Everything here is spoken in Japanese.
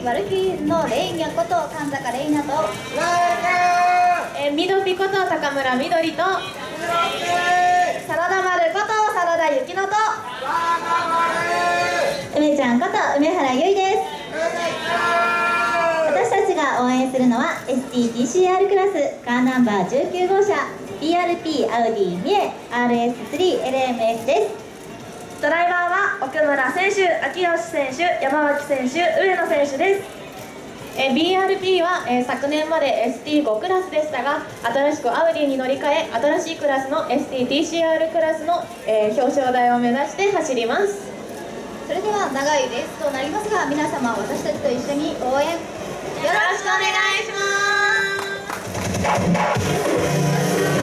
こと神坂玲奈と。えー、ミドピこと高村みどりと。サラダ丸ことサラダゆきのと。梅ちゃんこと梅原ゆいです。私たちが応援するのは STTCR クラス。カーナンバー19号車。BRP アウディミエ RS3LMS です村選手秋吉選手山脇選手上野選手です。え BRP は、え昨年まで ST5 クラスでしたが新しくアウディに乗り換え新しいクラスの STTCR クラスの、え表彰台を目指して走ります。それでは長いレースとなりますが皆様私たちと一緒に応援よろしくお願いします。